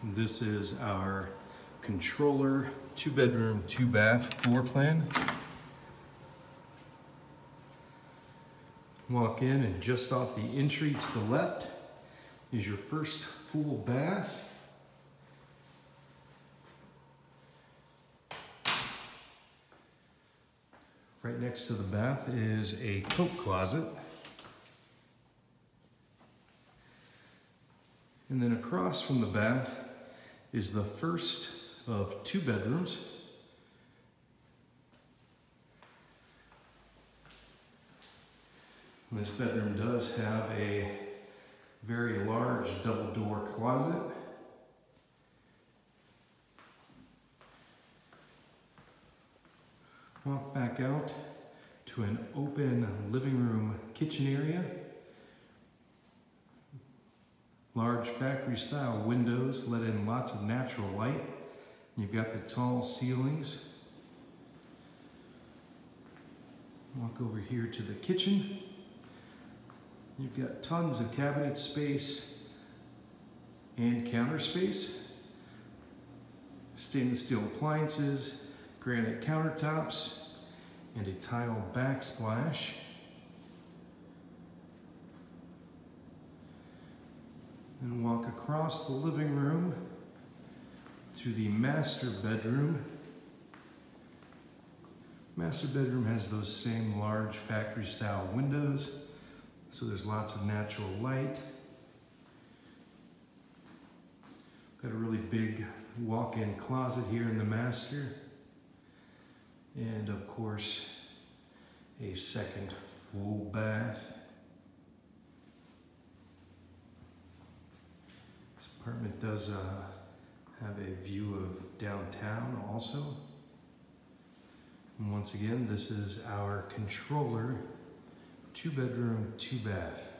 This is our controller, two bedroom, two bath floor plan. Walk in and just off the entry to the left is your first full bath. Right next to the bath is a coat closet. And then across from the bath is the first of two bedrooms. This bedroom does have a very large double door closet. Walk back out to an open living room kitchen area. Large factory style windows let in lots of natural light. You've got the tall ceilings. Walk over here to the kitchen. You've got tons of cabinet space and counter space. Stainless steel appliances, granite countertops, and a tile backsplash. And walk across the living room to the master bedroom. Master bedroom has those same large factory style windows, so there's lots of natural light. Got a really big walk-in closet here in the master. And of course, a second full bath. This apartment does uh, have a view of downtown also. And once again, this is our controller, two bedroom, two bath.